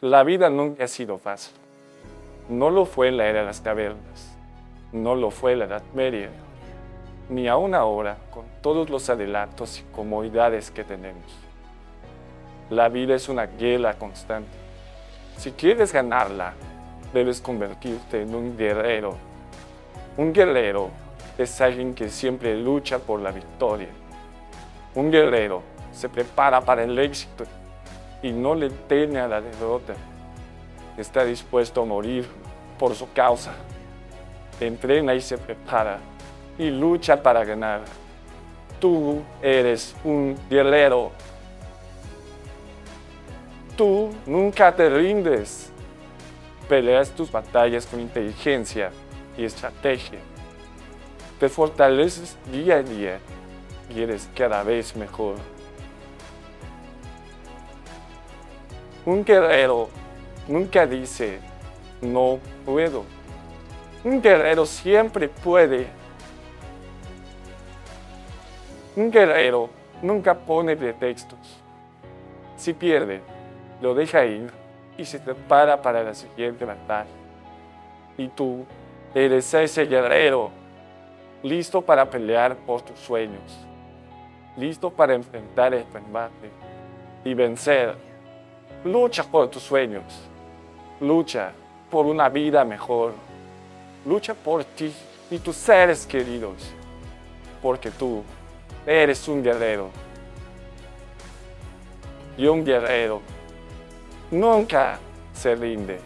La vida nunca ha sido fácil. No lo fue en la era de las cavernas, no lo fue en la Edad Media, ni aún ahora con todos los adelantos y comodidades que tenemos. La vida es una guerra constante. Si quieres ganarla, debes convertirte en un guerrero. Un guerrero es alguien que siempre lucha por la victoria. Un guerrero se prepara para el éxito y no le teme a la derrota. Está dispuesto a morir por su causa. Entrena y se prepara y lucha para ganar. Tú eres un guerrero. Tú nunca te rindes. Peleas tus batallas con inteligencia y estrategia. Te fortaleces día a día y eres cada vez mejor. Un guerrero nunca dice, no puedo. Un guerrero siempre puede. Un guerrero nunca pone pretextos. Si pierde, lo deja ir y se prepara para la siguiente batalla. Y tú eres ese guerrero, listo para pelear por tus sueños, listo para enfrentar el combate y vencer Lucha por tus sueños. Lucha por una vida mejor. Lucha por ti y tus seres queridos. Porque tú eres un guerrero. Y un guerrero nunca se rinde.